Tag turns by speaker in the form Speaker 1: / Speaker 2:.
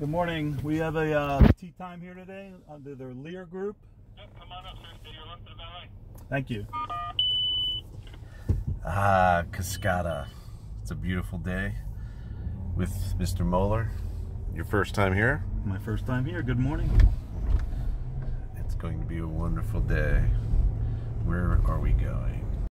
Speaker 1: Good morning. We have a uh, tea time here today under the Lear Group.
Speaker 2: Yep, come on up, sir. Stay your left to the valet.
Speaker 1: Thank you.
Speaker 3: Ah, Cascata. It's a beautiful day with Mr. Moeller. Your first time here?
Speaker 1: My first time here. Good morning.
Speaker 3: It's going to be a wonderful day. Where are we going?